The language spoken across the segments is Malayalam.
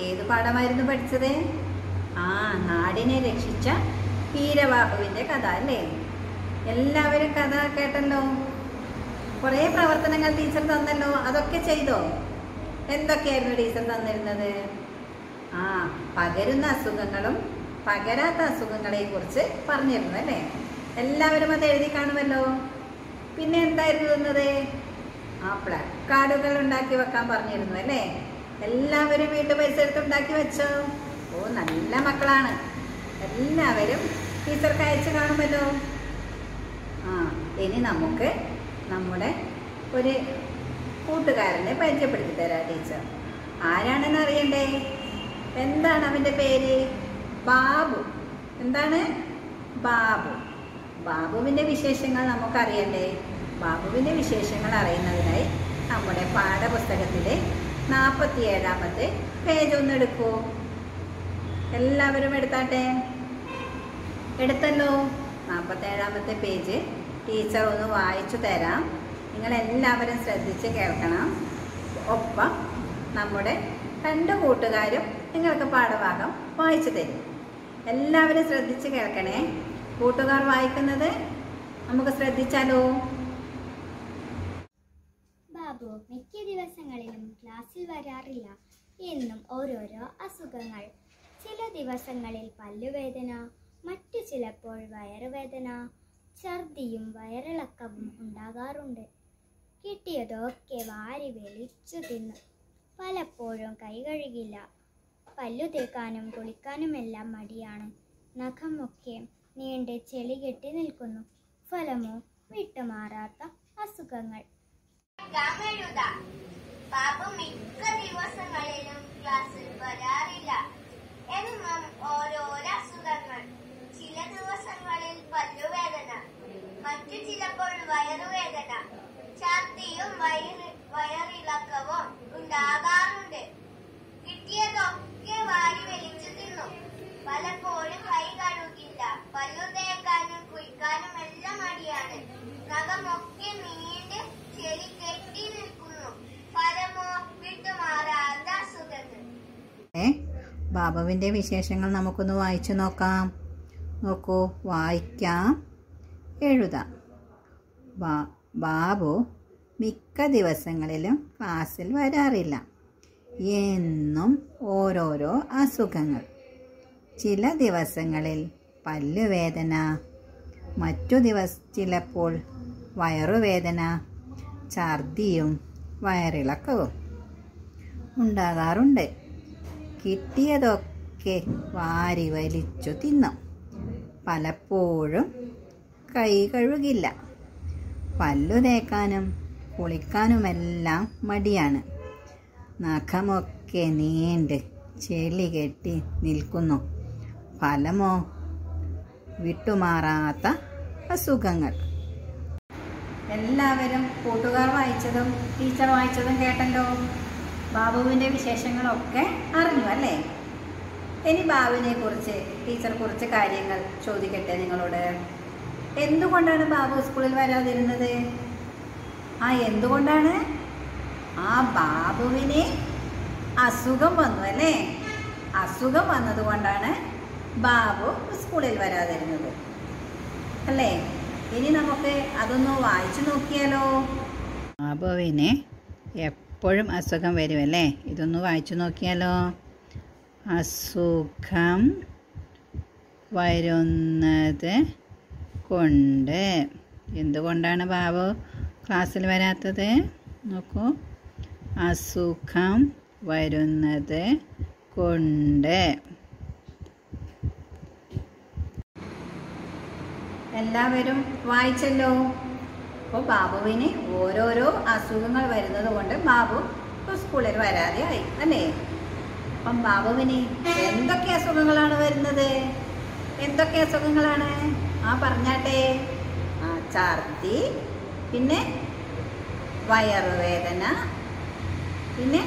ഏത് പാഠമായിരുന്നു പഠിച്ചത്? ആ നാടിനെ രക്ഷിച്ച വീരബാഹുവിന്റെ കഥ അല്ലേ? എല്ലാവരും കഥ കേട്ടല്ലോ? കുറേ പ്രവർത്തനങ്ങൾ ടീച്ചർ തന്നല്ലോ. അതൊക്കെ ചെയ്തോ? എന്തൊക്കെയായിരുന്നു ടീച്ചർ തന്നിരുന്നത്? ആ പകരുന്ന അസുഖങ്ങളും പകരാത്ത അസുഖങ്ങളെയും കുറിച്ച് പറഞ്ഞിരുന്നു അല്ലേ? എല്ലാവരും അത് എഴുതി കാണുമല്ലോ? പിന്നെ എന്തായിരുന്നു തന്നത്? ആ പ്ലക്കാർഡുകൾ ഉണ്ടാക്കി വെക്കാൻ പറഞ്ഞിരുന്നു അല്ലേ? എല്ലാവരും വീട്ടു പരിസരത്ത് ഉണ്ടാക്കി വെച്ചോ. ഓ നല്ല മക്കളാണ്. എല്ലാവരും ടീച്ചർക്ക് അയച്ചു കാണുമല്ലോ. ആ ഇനി നമുക്ക് നമ്മുടെ ഒരു കൂട്ടുകാരനെ പരിചയപ്പെടുത്തി തരാം ടീച്ചർ. ആരാണെന്ന് അറിയണ്ടേ? എന്താണ് അവന്റെ പേര്? ബാബു. എന്താണ്? ബാബു. ബാബുവിന്റെ വിശേഷങ്ങൾ നമുക്കറിയണ്ടേ? ബാബുവിന്റെ വിശേഷങ്ങൾ അറിയുന്നതിനായി നമ്മുടെ പാഠപുസ്തകത്തിലെ നാൽപ്പത്തി ഏഴാമത്തെ പേജ് ഒന്ന് എടുക്കൂ. എല്ലാവരും എടുത്താട്ടെ? എടുത്തല്ലോ. നാൽപ്പത്തേഴാമത്തെ പേജ് ടീച്ചർ ഒന്ന് വായിച്ചു തരാം. നിങ്ങൾ എല്ലാവരും ശ്രദ്ധിച്ച് കേൾക്കണം. ഒപ്പം നമ്മുടെ രണ്ട് കൂട്ടുകാരും നിങ്ങൾക്ക് പാഠഭാഗം വായിച്ചു തരും. എല്ലാവരും ശ്രദ്ധിച്ച് കേൾക്കണേ. കൂട്ടുകാർ വായിക്കുന്നത് നമുക്ക് ശ്രദ്ധിച്ചാലോ ബാബു മിക്ക ദിവസങ്ങളിലും ക്ലാസ്സിൽ വരാറില്ല എന്നും ഓരോരോ അസുഖങ്ങൾ. ചില ദിവസങ്ങളിൽ പല്ലുവേദന മറ്റു ചിലപ്പോൾ വയറുവേദന ഛർദിയും വയറിളക്കവും ഉണ്ടാകാറുണ്ട്. കിട്ടിയതൊക്കെ വാരി വെളിച്ചു തിന്നു. പലപ്പോഴും കൈ കഴുകില്ല. പല്ലു തേക്കാനും കുളിക്കാനുമെല്ലാം മടിയാണ്. നഖമൊക്കെ നീണ്ട് ചെളി കെട്ടി നിൽക്കുന്നു. ഫലമോ വിട്ടുമാറാത്ത അസുഖങ്ങൾ. എഴുതാം ബാബു മിക്ക ദിവസങ്ങളിലും ക്ലാസ്സിൽ വരാറില്ല. എന്നും ഓരോരോ അസുഖങ്ങൾ. ചില ദിവസങ്ങളിൽ പല്ലുവേദന മറ്റു ചിലപ്പോൾ വയറുവേദന ഛർദിയും വയറ് വയറിളക്കവും ഉണ്ടാകാറുണ്ട്. കിട്ടിയതൊക്കെ വാരി വലിച്ചു തിന്നു. കൈ കഴുകില്ല പല്ലു തേക്കാനും കുളിക്കാനും എല്ലാം മടിയാണ്. നഖമൊക്കെ നീണ്ട് കെട്ടി നിൽക്കുന്നു വിട്ടുമാറാത്ത ബാബുവിന്റെ വിശേഷങ്ങൾ നമുക്കൊന്ന് വായിച്ചു നോക്കാം. നോക്കൂ വായിക്കാം. എഴുതാം. ബാ ബാബു മിക്ക ദിവസങ്ങളിലും ക്ലാസ്സിൽ വരാറില്ല. എന്നും ഓരോരോ അസുഖങ്ങൾ. ചില ദിവസങ്ങളിൽ പല്ലുവേദന മറ്റു ദിവസ ചിലപ്പോൾ വയറുവേദന ഛർദിയും വയറിളക്കവും ഉണ്ടാകാറുണ്ട്. കിട്ടിയതൊക്കെ വാരി വലിച്ചു തിന്നും. പലപ്പോഴും കൈ കഴുകില്ല. പല്ലു തേക്കാനും കുളിക്കാനുമെല്ലാം മടിയാണ്. നഖമൊക്കെ നീണ്ട് ചെളി കെട്ടി നിൽക്കുന്നു. ഫലമോ വിട്ടുമാറാത്ത അസുഖങ്ങൾ. എല്ലാവരും കൂട്ടുകാർ വായിച്ചതും ടീച്ചർ വായിച്ചതും കേട്ടല്ലോ. ബാബുവിന്റെ വിശേഷങ്ങളൊക്കെ അറിഞ്ഞു അല്ലേ? ഇനി ബാബുവിനെ കുറിച്ച് ടീച്ചർ കുറച്ച് കാര്യങ്ങൾ ചോദിക്കട്ടെ നിങ്ങളോട്. എന്തുകൊണ്ടാണ് ബാബു സ്കൂളിൽ വരാതിരുന്നത്? ആ എന്തുകൊണ്ടാണ്? ആ ബാബുവിന് അസുഖം വന്നു അല്ലേ? അസുഖം വന്നതുകൊണ്ടാണ് ബാബു സ്കൂളിൽ വരാതിരുന്നത്. അല്ലേ? ഇനി നമുക്ക് അതൊന്ന് വായിച്ചു നോക്കിയാലോ? ആബോവിന് എപ്പോഴും അസുഖം വരുമല്ലേ? ഇതൊന്ന് വായിച്ചു നോക്കിയാലോ? അസുഖം വരുന്നത് കൊണ്ട്. എന്തുകൊണ്ടാണ് ബാബു ക്ലാസ്സിൽ വരാത്തത്? നോക്കൂ. അസുഖം വരുന്നത് കൊണ്ട്. എല്ലാവരും വായിച്ചല്ലോ. അപ്പോൾ ബാബുവിന് ഓരോരോ അസുഖങ്ങൾ വരുന്നത് കൊണ്ട് ബാബു ഇപ്പോൾ സ്കൂളിൽ വരാതെ ആയി അല്ലേ? അപ്പം ബാബുവിന് എന്തൊക്കെ അസുഖങ്ങളാണ് വരുന്നത്? എന്തൊക്കെ അസുഖങ്ങളാണ്? ആ പറഞ്ഞാട്ടെ. ആ ഛർദി പിന്നെ വയറുവേദന പിന്നെ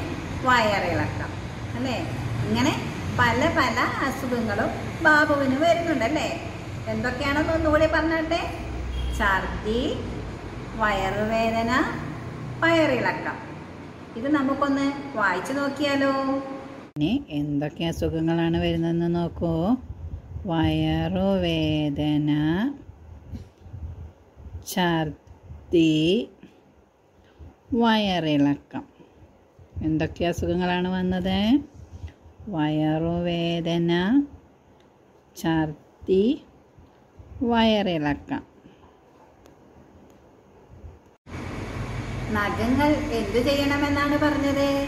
വയറിളക്കം അല്ലേ? ഇങ്ങനെ പല പല അസുഖങ്ങളും ബാബുവിന് വരുന്നുണ്ടല്ലേ എന്തൊക്കെയാണെന്ന് ഒന്നുകൂടി പറഞ്ഞാട്ടെ? ഛർദി വയറുവേദന വയറിളക്കം ഇത് നമുക്കൊന്ന് വായിച്ചു നോക്കിയാലോ? ഇനി എന്തൊക്കെ അസുഖങ്ങളാണ് വരുന്നതെന്ന് നോക്കൂ. വയറുവേദന ഛർദി വയറിളക്കം. എന്തൊക്കെ അസുഖങ്ങളാണ് വന്നത്? വയറുവേദന ഛർദി വയറിളക്കം. നഖങ്ങൾ എന്തു ചെയ്യണമെന്നാണ് പറഞ്ഞത്?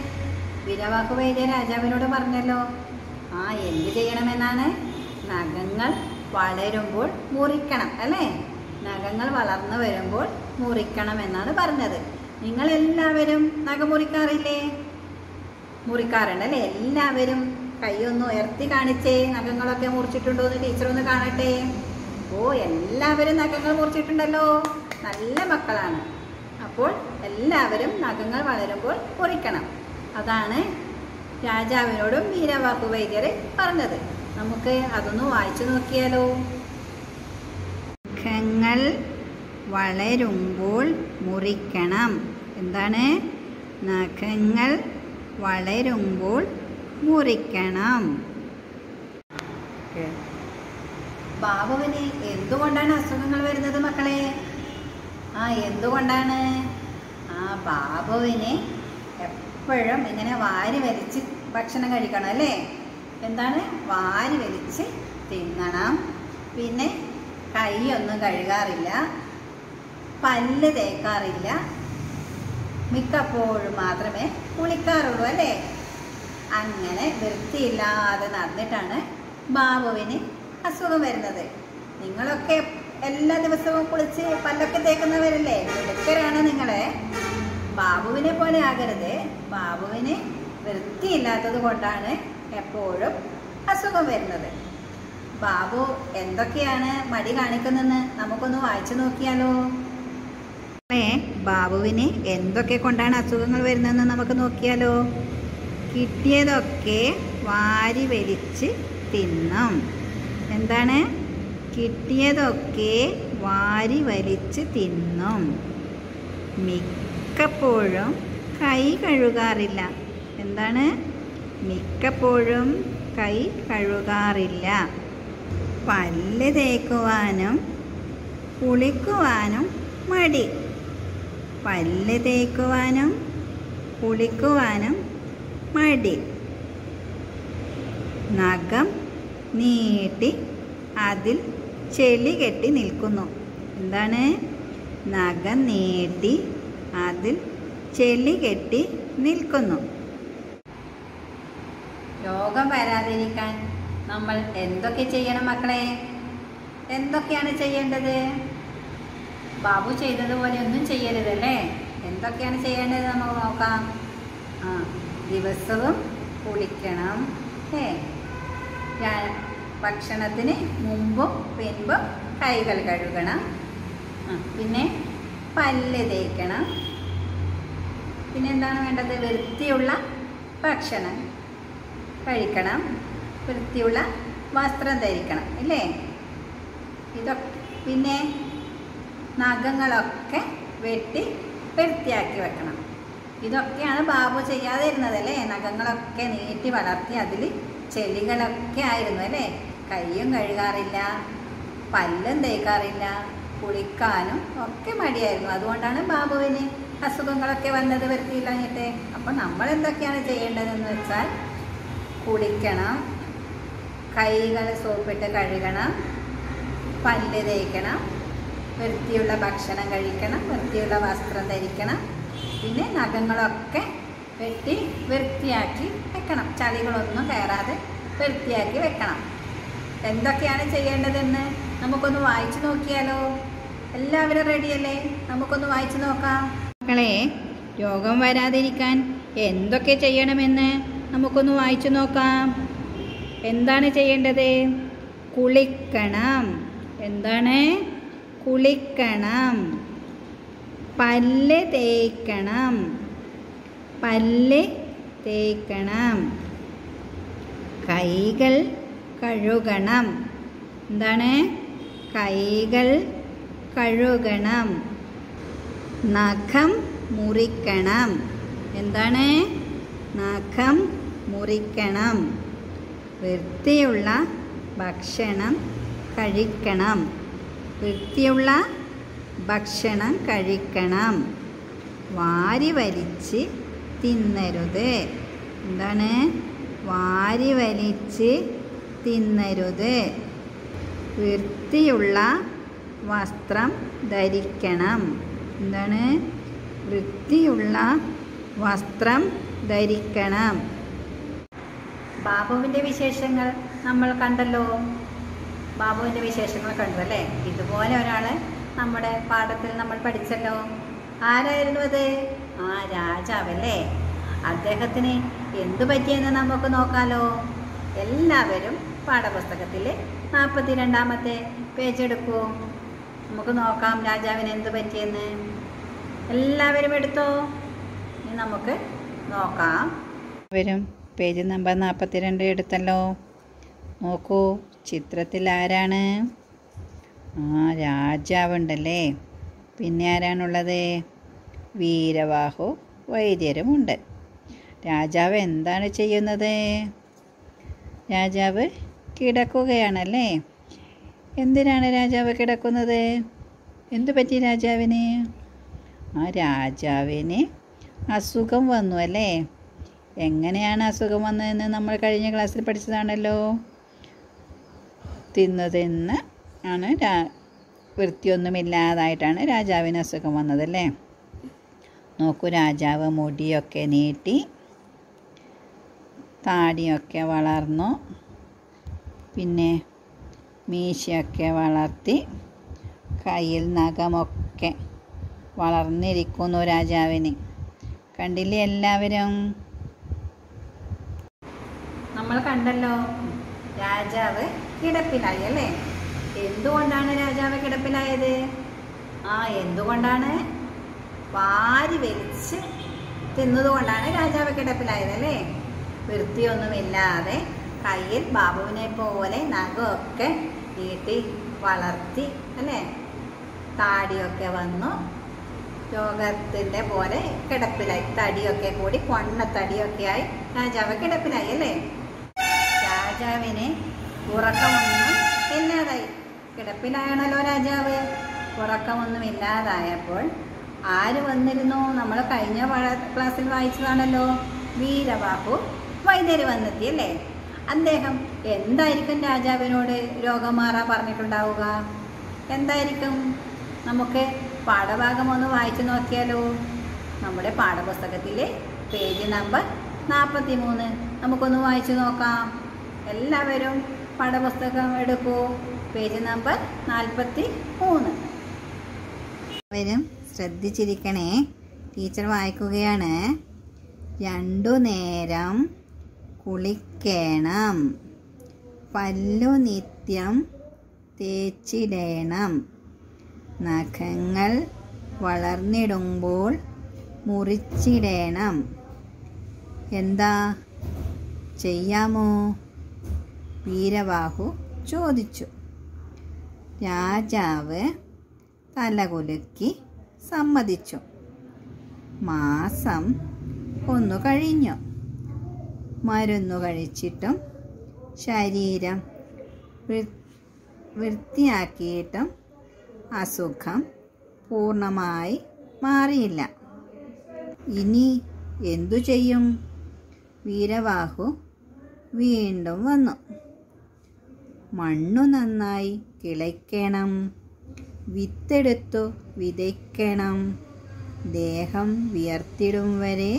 വിരവാക്കു വൈദ്യ രാജാവിനോട് പറഞ്ഞല്ലോ. ആ എന്തു ചെയ്യണമെന്നാണ്? നഖങ്ങൾ വളരുമ്പോൾ മുറിക്കണം അല്ലേ? നഖങ്ങൾ വളർന്നു വരുമ്പോൾ മുറിക്കണം എന്നാണ് പറഞ്ഞത്. നിങ്ങൾ എല്ലാവരും നഖം മുറിക്കാറില്ലേ? മുറിക്കാറുണ്ട് അല്ലേ എല്ലാവരും കൈയൊന്ന് ഉയർത്തി കാണിച്ചേ. നഖങ്ങളൊക്കെ മുറിച്ചിട്ടുണ്ടോ എന്ന് ടീച്ചർ ഒന്ന് കാണട്ടെ. ഓ എല്ലാവരും നഖങ്ങൾ മുറിച്ചിട്ടുണ്ടല്ലോ. നല്ല മക്കളാണ്. അപ്പോൾ എല്ലാവരും നഖങ്ങൾ വളരുമ്പോൾ കുറിക്കണം അതാണ് രാജാവിനോടും വീരവാക്കു വൈദ്യർ പറഞ്ഞത്. നമുക്ക് അതൊന്ന് വായിച്ചു നോക്കിയാലോ? നഖങ്ങൾ വളരുമ്പോൾ മുറിക്കണം. എന്താണ്? നഖങ്ങൾ വളരുമ്പോൾ മുറിക്കണം. ബാബുവിന് എന്തുകൊണ്ടാണ് അസുഖങ്ങൾ വരുന്നത് മക്കളെ? ആ എന്തുകൊണ്ടാണ്? ആ ബാബുവിന് എപ്പോഴും ഇങ്ങനെ വാരി വലിച്ച് ഭക്ഷണം കഴിക്കണം അല്ലേ? എന്താണ്? വാരി വലിച്ച് തിന്നണം. പിന്നെ കൈയൊന്നും കഴുകാറില്ല. പല്ല് തേക്കാറില്ല. മിക്കപ്പോഴും മാത്രമേ കുളിക്കാറുള്ളൂ അല്ലേ? അങ്ങനെ വൃത്തിയില്ലാതെ നടന്നിട്ടാണ് ബാബുവിന് അസുഖം വരുന്നത്. നിങ്ങളൊക്കെ എല്ലാ ദിവസവും കുളിച്ച് പല്ലൊക്കെ തേക്കുന്നവരല്ലേ? മിടുക്കരാണ് നിങ്ങളെ. ബാബുവിനെ പോലെ ആകരുത്. ബാബുവിന് വൃത്തിയില്ലാത്തത് കൊണ്ടാണ് എപ്പോഴും അസുഖം വരുന്നത്. ബാബു എന്തൊക്കെയാണ് മടി കാണിക്കുന്നതെന്ന് നമുക്കൊന്ന് വായിച്ചു നോക്കിയാലോ? ഏ ബാബുവിന് എന്തൊക്കെ കൊണ്ടാണ് അസുഖങ്ങൾ വരുന്നതെന്ന് നമുക്ക് നോക്കിയാലോ? കിട്ടിയതൊക്കെ വാരി വലിച്ച് തിന്നും. എന്താണ്? കിട്ടിയതൊക്കെ വാരി വലിച്ച് തിന്നും. മിക്കപ്പോഴും കൈ കഴുകാറില്ല. എന്താണ്? മിക്കപ്പോഴും കൈ കഴുകാറില്ല. പല്ല് തേക്കുവാനും കുളിക്കുവാനും മടി. പല്ല് തേക്കുവാനും കുളിക്കുവാനും മടി. നഖം നീട്ടി അതിൽ ചെളി കെട്ടി നിൽക്കുന്നു. എന്താണ്? നഖം നീട്ടി അതിൽ ചെളി കെട്ടി നിൽക്കുന്നു. രോഗം വരാതിരിക്കാൻ നമ്മൾ എന്തൊക്കെ ചെയ്യണം മക്കളെ? എന്തൊക്കെയാണ് ചെയ്യേണ്ടത്? ബാബു ചെയ്തതുപോലെ ഒന്നും ചെയ്യരുത് അല്ലേ എന്തൊക്കെയാണ് ചെയ്യേണ്ടത് നമുക്ക് നോക്കാം. ആ ദിവസവും കുളിക്കണം ഏ ഭക്ഷണത്തിന് മുമ്പും പിൻപും കൈകൾ കഴുകണം. പിന്നെ പല്ല് തേക്കണം. പിന്നെ എന്താണ് വേണ്ടത്? വൃത്തിയുള്ള ഭക്ഷണം കഴിക്കണം. വൃത്തിയുള്ള വസ്ത്രം ധരിക്കണം ഇല്ലേ? ഇതൊക്കെ പിന്നെ നഖങ്ങളൊക്കെ വെട്ടി വൃത്തിയാക്കി വെക്കണം. ഇതൊക്കെയാണ് ബാബു ചെയ്യാതിരുന്നത് അല്ലേ? നഖങ്ങളൊക്കെ നീട്ടി വളർത്തി അതിൽ ചെളികളൊക്കെ ആയിരുന്നു അല്ലേ? കയ്യും കഴുകാറില്ല പല്ലും തേക്കാറില്ല കുളിക്കാനും ഒക്കെ മടിയായിരുന്നു. അതുകൊണ്ടാണ് ബാബുവിന് അസുഖങ്ങളൊക്കെ വന്നത് വരുത്തിയില്ലാഞ്ഞിട്ട് അപ്പം നമ്മൾ എന്തൊക്കെയാണ് ചെയ്യേണ്ടതെന്ന് വെച്ചാൽ കുളിക്കണം കൈകൾ സോപ്പിട്ട് കഴുകണം പല്ല് തേക്കണം വൃത്തിയുള്ള ഭക്ഷണം കഴിക്കണം വൃത്തിയുള്ള വസ്ത്രം ധരിക്കണം പിന്നെ നഖങ്ങളൊക്കെ വെട്ടി വൃത്തിയാക്കി വെക്കണം. ചളികളൊന്നും കയറാതെ വൃത്തിയാക്കി വെക്കണം. എന്തൊക്കെയാണ് ചെയ്യേണ്ടതെന്ന് നമുക്കൊന്ന് വായിച്ചു നോക്കിയാലോ? എല്ലാവരും റെഡിയല്ലേ? നമുക്കൊന്ന് വായിച്ചു നോക്കാം. മക്കളെ രോഗം വരാതിരിക്കാൻ എന്തൊക്കെ ചെയ്യണമെന്ന് നമുക്കൊന്ന് വായിച്ചു നോക്കാം. എന്താണ് ചെയ്യേണ്ടത്? കുളിക്കണം. എന്താണ്? കുളിക്കണം. പല്ല് തേക്കണം. പല്ല് തേക്കണം. കൈകൾ കഴുകണം. എന്താണ്? കൈകൾ കഴുകണം. നഖം മുറിക്കണം. എന്താണ്? നഖം മുറിക്കണം. വൃത്തിയുള്ള ഭക്ഷണം കഴിക്കണം. വൃത്തിയുള്ള ഭക്ഷണം കഴിക്കണം. വാരി വലിച്ച് തിന്നരുത്. എന്താണ്? വാരി വലിച്ച് തിന്നരുത് വൃത്തിയുള്ള വസ്ത്രം ധരിക്കണം. എന്താണ്? വൃത്തിയുള്ള വസ്ത്രം ധരിക്കണം. ബാബുവിന്റെ വിശേഷങ്ങൾ നമ്മൾ കണ്ടല്ലോ. ബാബുവിന്റെ വിശേഷങ്ങൾ കണ്ടു അല്ലേ? ഇതുപോലെ ഒരാൾ നമ്മുടെ പാഠത്തിൽ നമ്മൾ പഠിച്ചല്ലോ. ആരായിരുന്നു അത്? ആ രാജാവല്ലേ? അദ്ദേഹത്തിന് എന്തു പറ്റിയെന്ന് നമുക്ക് നോക്കാലോ. എല്ലാവരും പാഠപുസ്തകത്തിൽ നാൽപ്പത്തി രണ്ടാമത്തെ പേജ് എടുക്കൂ നമുക്ക് നോക്കാം രാജാവിന് എന്ത് പറ്റിയെന്ന്. എല്ലാവരും എടുത്തോ? ഇനി നമുക്ക് നോക്കാം. വരും. പേജ് നമ്പർ നാൽപ്പത്തിരണ്ട് എടുത്തല്ലോ. നോക്കൂ ചിത്രത്തിൽ ആരാണ്? ആ രാജാവുണ്ടല്ലേ. പിന്നെ ആരാണുള്ളത്? വീരവാഹു വൈദ്യരുമുണ്ട്. രാജാവ് എന്താണ് ചെയ്യുന്നത്? രാജാവ് കിടക്കുകയാണല്ലേ? എന്തിനാണ് രാജാവ് കിടക്കുന്നത്? എന്തു പറ്റി രാജാവിന്? ആ രാജാവിന് അസുഖം വന്നു അല്ലേ? എങ്ങനെയാണ് അസുഖം വന്നതെന്ന് നമ്മൾ കഴിഞ്ഞ ക്ലാസ്സിൽ പഠിച്ചതാണല്ലോ. തിന്നതെന്ന് ആണ് രാ വൃത്തിയൊന്നുമില്ലാതായിട്ടാണ് രാജാവിന് അസുഖം വന്നതല്ലേ നോക്കൂ രാജാവ് മുടിയൊക്കെ നീട്ടി താടിയൊക്കെ വളർന്നു. പിന്നെ മീശയൊക്കെ വളർത്തി കയ്യിൽ നഖമൊക്കെ വളർന്നിരിക്കുന്നു രാജാവിന്. കണ്ടില്ലേ എല്ലാവരും? നമ്മൾ കണ്ടല്ലോ രാജാവ് കിടപ്പിലായി അല്ലേ? എന്തുകൊണ്ടാണ് രാജാവ് കിടപ്പിലായത്? ആ എന്തുകൊണ്ടാണ്? വാരി വലിച്ച് തിന്നതുകൊണ്ടാണ് രാജാവ് കിടപ്പിലായത് അല്ലേ? വൃത്തിയൊന്നുമില്ലാതെ കയ്യിൽ ബാബുവിനെ പോലെ നഖമൊക്കെ നീട്ടി വളർത്തി അല്ലേ? താടിയൊക്കെ വന്നു. രോഗത്തിന്റെ പോലെ കിടപ്പിലായി. തടിയൊക്കെ കൂടി കൊണ്ണത്തടിയൊക്കെ ആയി രാജാവ് കിടപ്പിലായി അല്ലേ? രാജാവിന് ഉറക്കമൊന്നും ഇല്ലാതായി. കിടപ്പിലായണല്ലോ രാജാവ്. ഉറക്കമൊന്നും ഇല്ലാതായപ്പോൾ ആര് വന്നിരുന്നു? നമ്മൾ കഴിഞ്ഞ ക്ലാസ്സിൽ വായിച്ചതാണല്ലോ. വീരബാബു വൈദ്യര് വന്നെത്തി അല്ലേ? അദ്ദേഹം എന്തായിരിക്കും രാജാവിനോട് രോഗം മാറാൻ പറഞ്ഞിട്ടുണ്ടാവുക? എന്തായിരിക്കും? നമുക്ക് പാഠഭാഗം ഒന്ന് വായിച്ചു നോക്കിയാലോ? നമ്മുടെ പാഠപുസ്തകത്തിലെ പേജ് നമ്പർ നാൽപ്പത്തി മൂന്ന് നമുക്കൊന്ന് വായിച്ചു നോക്കാം. എല്ലാവരും പാഠപുസ്തകം എടുക്കൂ. പേജ് നമ്പർ നാൽപ്പത്തി മൂന്ന് എല്ലാവരും ശ്രദ്ധിച്ചിരിക്കണേ. ടീച്ചർ വായിക്കുകയാണ്. രണ്ടു നേരം കുളിക്കണം. പല്ലു നിത്യം തേച്ചിടേണം. നഖങ്ങൾ വളർന്നിടുമ്പോൾ മുറിച്ചിടേണം. എന്താ ചെയ്യാമോ? വീരവാഹു ചോദിച്ചു. രാജാവ് തലകുലുക്കി സമ്മതിച്ചു. മാസം ഒന്നു കഴിഞ്ഞു. മരുന്നു കഴിച്ചിട്ടും ശരീരം വൃത്തിയാക്കിയിട്ടും അസുഖം പൂർണമായി മാറിയില്ല. ഇനി എന്തു ചെയ്യും? വീരവാഹു വീണ്ടും വന്നു. മണ്ണു നന്നായി കിളയ്ക്കണം വിത്തെടുത്തു വിതയ്ക്കണം. ദേഹം വിയർത്തിടും വരെ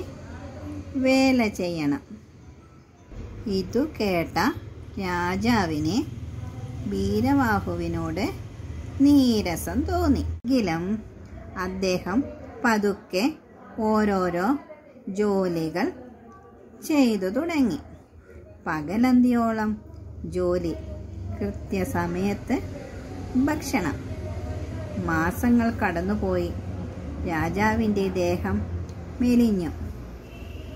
വേല ചെയ്യണം. ഇതു കേട്ട രാജാവിനെ വീരവാഹുവിനോട് നീരസം തോന്നി. എങ്കിലും അദ്ദേഹം പതുക്കെ ഓരോരോ ജോലികൾ ചെയ്തു തുടങ്ങി. പകലന്തിയോളം ജോലി കൃത്യസമയത്ത് ഭക്ഷണം. മാസങ്ങൾ കടന്നുപോയി. രാജാവിന്റെ ദേഹം മെലിഞ്ഞു.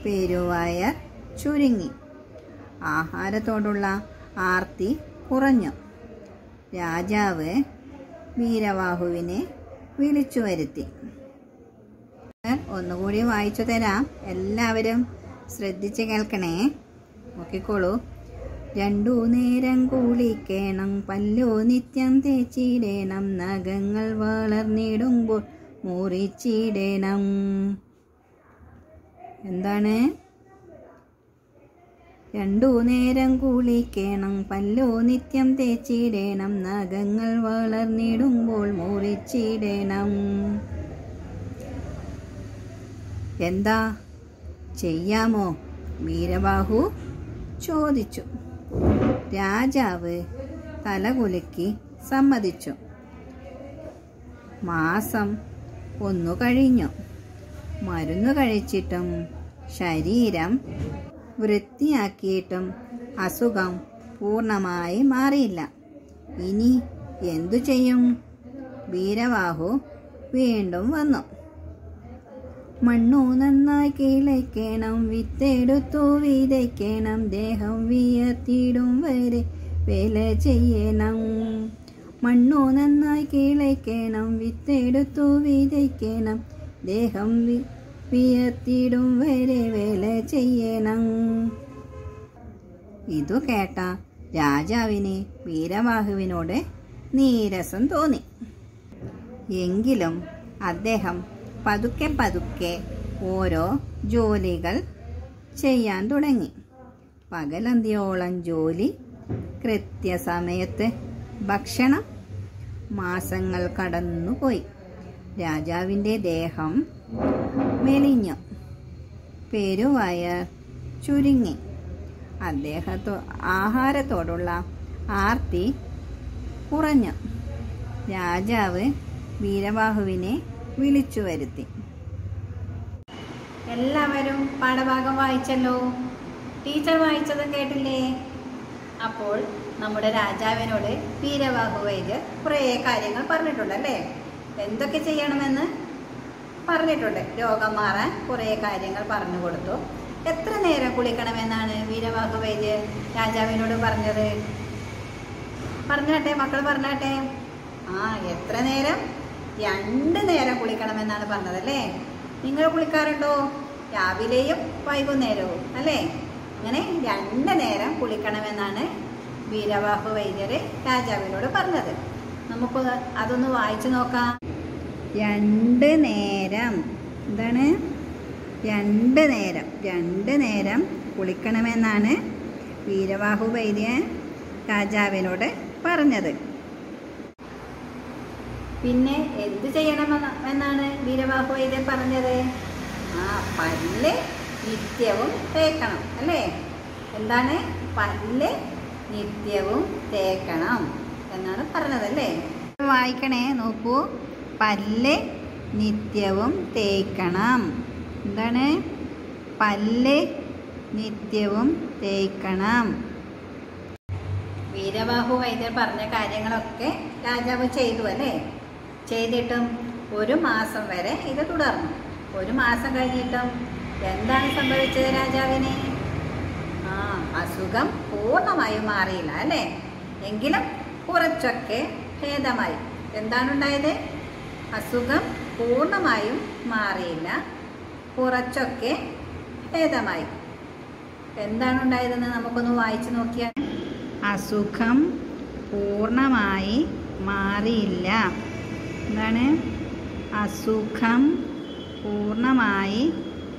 പെരുവയർ ചുരുങ്ങി. ആഹാരത്തോടുള്ള ആർത്തി കുറഞ്ഞു. രാജാവ് വീരവാഹുവിനെ വിളിച്ചു വരുത്തി. ഒന്നുകൂടി വായിച്ചു തരാം. എല്ലാവരും ശ്രദ്ധിച്ച് കേൾക്കണേ. നോക്കിക്കോളൂ. രണ്ടു നേരം കൂളിക്കേണം പല്ലു നിത്യം തേച്ചിടേണം നഖങ്ങൾ വളർന്നിടുമ്പോൾ മുറിച്ചിടേണം. എന്താണ്? രണ്ടു നേരം കുളിക്കണം പല്ലോ നിത്യം തേച്ചിടേണം നഖങ്ങൾ വളർന്നിടുമ്പോൾ മുറിച്ചിടണം. എന്താ? ചെയ്യാമോ? വീരബാഹു ചോദിച്ചു. രാജാവ് തലകുലുക്കി സമ്മതിച്ചു. മാസം ഒന്നു കഴിഞ്ഞു. മരുന്ന് കഴിച്ചിട്ടും ശരീരം വൃത്തിയാക്കിയിട്ടും അസുഖം പൂർണമായി മാറിയില്ല. ഇനി എന്തു ചെയ്യും? വീരവാഹു വീണ്ടും വന്നു. മണ്ണു നന്നായി കിളയ്ക്കണം വിത്തെടുത്തു വിതയ്ക്കണം ദേഹം വിയർത്തിടും വരെ വേല ചെയ്യണം. മണ്ണു നന്നായി കിളയ്ക്കണം വിത്തെടുത്തു വിതയ്ക്കണം ദേഹം വി വിയർത്തിടും വരെ വേല ചെയ്യണം. ഇതു കേട്ട രാജാവിന് വീരവാഹുവിനോട് നീരസം തോന്നി. എങ്കിലും അദ്ദേഹം പതുക്കെ പതുക്കെ ഓരോ ജോലികൾ ചെയ്യാൻ തുടങ്ങി. പകലന്തിയോളം ജോലി കൃത്യസമയത്ത് ഭക്ഷണം മാസങ്ങൾ കടന്നുപോയി. രാജാവിന്റെ ദേഹം മെലിഞ്ഞു. പെരുവയർ ചുരുങ്ങി. അദ്ദേഹത്തോ ആഹാരത്തോടുള്ള ആർത്തി കുറഞ്ഞു. രാജാവ് വീരബാഹുവിനെ വിളിച്ചു വരുത്തി. എല്ലാവരും പാഠഭാഗം വായിച്ചല്ലോ? ടീച്ചർ വായിച്ചത് കേട്ടില്ലേ? അപ്പോൾ നമ്മുടെ രാജാവിനോട് വീരബാഹു വൈദ്യർ കുറേ കാര്യങ്ങൾ പറഞ്ഞിട്ടുണ്ടല്ലേ? എന്തൊക്കെ ചെയ്യണമെന്ന് പറഞ്ഞിട്ടുണ്ട്. രോഗം മാറാൻ കുറേ കാര്യങ്ങൾ പറഞ്ഞു കൊടുത്തു. എത്ര നേരം കുളിക്കണമെന്നാണ് വീരവാഹു വൈദ്യർ രാജാവിനോട് പറഞ്ഞത്? പറഞ്ഞാട്ടെ മക്കൾ പറഞ്ഞാട്ടെ? ആ എത്ര നേരം? രണ്ട് നേരം കുളിക്കണമെന്നാണ് പറഞ്ഞത് അല്ലേ നിങ്ങൾ കുളിക്കാറുണ്ടോ? രാവിലെയും വൈകുന്നേരവും അല്ലേ? അങ്ങനെ രണ്ട് നേരം കുളിക്കണമെന്നാണ് വീരവാഹു വൈദ്യര് രാജാവിനോട് പറഞ്ഞത്. നമുക്ക് അതൊന്ന് വായിച്ചു നോക്കാം. രണ്ട് നേരം. എന്താണ്? രണ്ട് നേരം. രണ്ട് നേരം കുളിക്കണമെന്നാണ് വീരവാഹു വൈദ്യൻ രാജാവിനോട് പറഞ്ഞത്. പിന്നെ എന്ത് ചെയ്യണമെന്ന് എന്നാണ് വീരവാഹു വൈദ്യൻ പറഞ്ഞത്? ആ പല്ല് നിത്യവും തേക്കണം അല്ലേ? എന്താണ്? പല്ല് നിത്യവും തേക്കണം എന്നാണ് പറഞ്ഞത് അല്ലേ? വായിക്കണേ നോക്കൂ. പല്ല് നിത്യവും തേക്കണം. എന്താണ്? പല്ല് നിത്യവും തേക്കണം. വീരബാഹു വൈദ്യർ പറഞ്ഞ കാര്യങ്ങളൊക്കെ രാജാവ് ചെയ്തു അല്ലേ? ചെയ്തിട്ടും ഒരു മാസം വരെ ഇത് തുടർന്നു. ഒരു മാസം കഴിഞ്ഞിട്ടും എന്താണ് സംഭവിച്ചത് രാജാവിന്? ആ അസുഖം പൂർണമായും മാറിയില്ല അല്ലേ? എങ്കിലും കുറച്ചൊക്കെ ഭേദമായി. എന്താണുണ്ടായത് അസുഖം പൂർണമായും മാറിയില്ല. കുറച്ചൊക്കെ ഭേദമായി. എന്താണ് ഉണ്ടായതെന്ന് നമുക്കൊന്ന് വായിച്ചു നോക്കിയാൽ. അസുഖം പൂർണമായി മാറിയില്ല. എന്താണ്? അസുഖം പൂർണമായി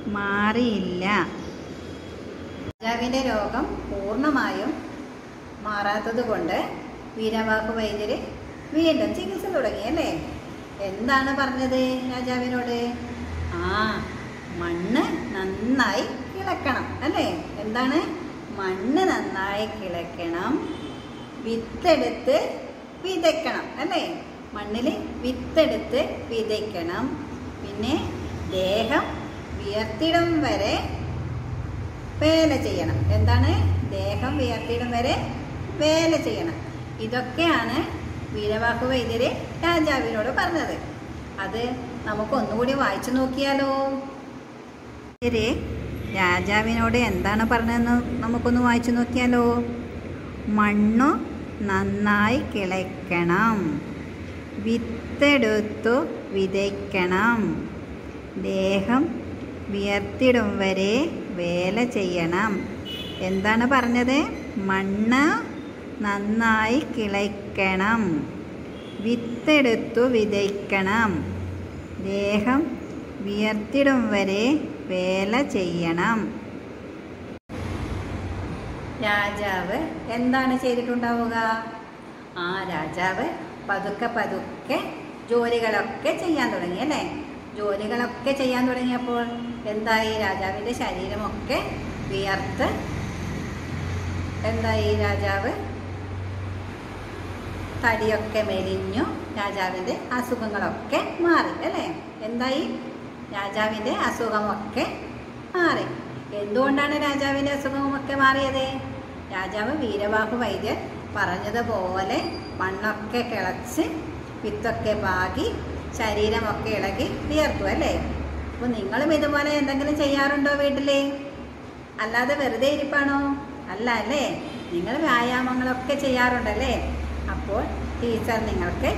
മാറിയില്ല. രാജാവിന്റെ രോഗം പൂർണമായും മാറാത്തത് കൊണ്ട് വീരവാഹു വൈദ്യര് വീണ്ടും ചികിത്സ തുടങ്ങി അല്ലേ? എന്താണ് പറഞ്ഞത് രാജാവിനോട്? ആ മണ്ണ് നന്നായി കിളക്കണം അല്ലേ? എന്താണ്? മണ്ണ് നന്നായി കിളക്കണം വിത്തെടുത്ത് വിതയ്ക്കണം അല്ലേ? മണ്ണിൽ വിത്തെടുത്ത് വിതയ്ക്കണം. പിന്നെ ദേഹം വിയർത്തിടം വരെ വേല ചെയ്യണം. എന്താണ്? ദേഹം വിയർത്തിടം വരെ വേല ചെയ്യണം. ഇതൊക്കെയാണ് വീരവാഹു വൈദ്യരെ രാജാവിനോട് പറഞ്ഞത്. അത് നമുക്ക് ഒന്നുകൂടി വായിച്ചു നോക്കിയാലോ? ഇവർ രാജാവിനോട് എന്താണ് പറഞ്ഞതെന്ന് നമുക്കൊന്ന് വായിച്ചു നോക്കിയാലോ? മണ്ണു നന്നായി കിളയ്ക്കണം. വിത്തെടുത്തു വിതയ്ക്കണം. ദേഹം വിയർത്തിടും വരെ വേല ചെയ്യണം. എന്താണ് പറഞ്ഞത്? മണ്ണ് നന്നായി കിളയ്ക്കണം. വിത്തെടുത്തു വിതയ്ക്കണം. ദേഹം വിയർത്തിടും വരെ വേല ചെയ്യണം. രാജാവ് എന്താണ് ചെയ്തിട്ടുണ്ടാവുക? ആ രാജാവ് പതുക്കെ പതുക്കെ ജോലികളൊക്കെ ചെയ്യാൻ തുടങ്ങി അല്ലേ? ജോലികളൊക്കെ ചെയ്യാൻ തുടങ്ങിയപ്പോൾ എന്തായി? രാജാവിന്റെ ശരീരമൊക്കെ വിയർത്ത് എന്തായി രാജാവ്? തടിയൊക്കെ മെലിഞ്ഞു രാജാവിന്റെ അസുഖങ്ങളൊക്കെ മാറി അല്ലേ? എന്തായി? രാജാവിന്റെ അസുഖമൊക്കെ മാറി. എന്തുകൊണ്ടാണ് രാജാവിന്റെ അസുഖമൊക്കെ മാറിയത്? രാജാവ് വീരബാഹു വൈദ്യർ പറഞ്ഞതുപോലെ മണ്ണൊക്കെ കിളച്ച് വിത്തൊക്കെ പാകി ശരീരമൊക്കെ ഇളകി വിയർത്തു അല്ലേ? അപ്പോൾ നിങ്ങളും ഇതുപോലെ എന്തെങ്കിലും ചെയ്യാറുണ്ടോ വീട്ടിൽ അല്ലാതെ വെറുതെ ഇരിപ്പാണോ? അല്ല അല്ലേ? നിങ്ങൾ വ്യായാമങ്ങളൊക്കെ ചെയ്യാറുണ്ടല്ലേ? അപ്പോൾ ടീച്ചർ നിങ്ങൾക്ക്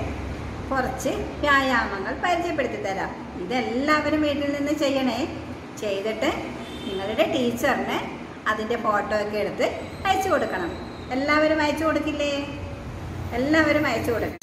കുറച്ച് വ്യായാമങ്ങൾ പരിചയപ്പെടുത്തി തരാം. ഇതെല്ലാവരും വീട്ടിൽ നിന്ന് ചെയ്യണേ. ചെയ്തിട്ട് നിങ്ങളുടെ ടീച്ചറിന് അതിന്റെ ഫോട്ടോ ഒക്കെ എടുത്ത് അയച്ചു കൊടുക്കണം. എല്ലാവരും അയച്ചു കൊടുക്കില്ലേ? എല്ലാവരും അയച്ചു കൊടുക്കണം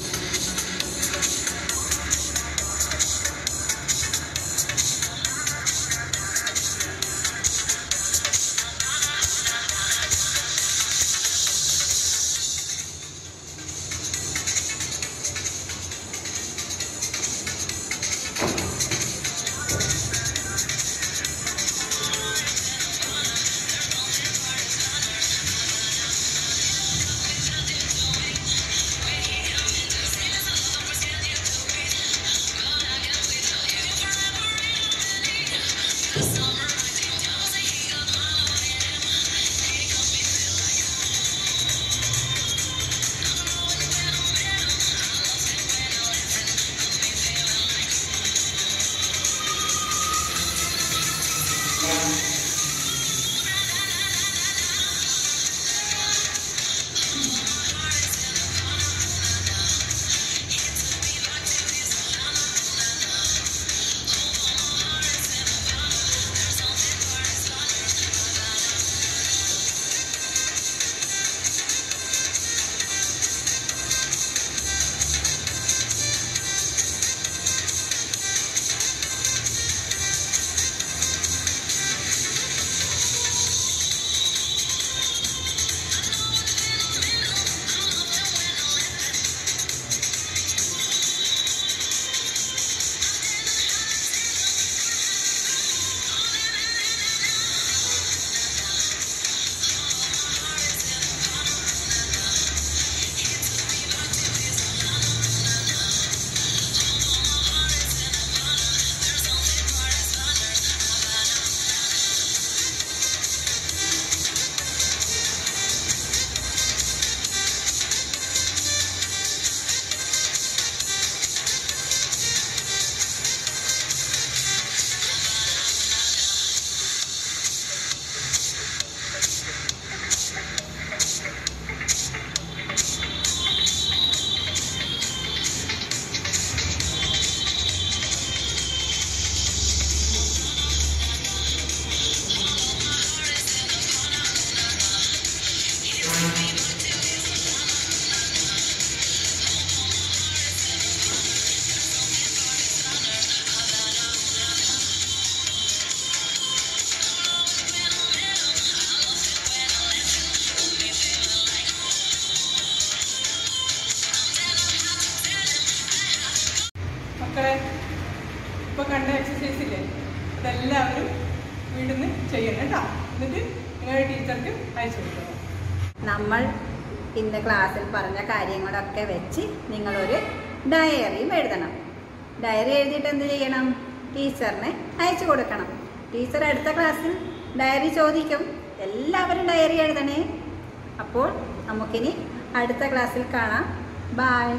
ക്ലാസ്സിൽ പറഞ്ഞ കാര്യങ്ങളൊക്കെ വെച്ച് നിങ്ങളൊരു ഡയറിയും എഴുതണം. ഡയറി എഴുതിയിട്ട് എന്ത് ചെയ്യണം? ടീച്ചറിന് അയച്ചു കൊടുക്കണം. ടീച്ചർ അടുത്ത ക്ലാസ്സിൽ ഡയറി ചോദിക്കും. എല്ലാവരും ഡയറി എഴുതണേ. അപ്പോൾ നമുക്കിനി അടുത്ത ക്ലാസ്സിൽ കാണാം. ബായ്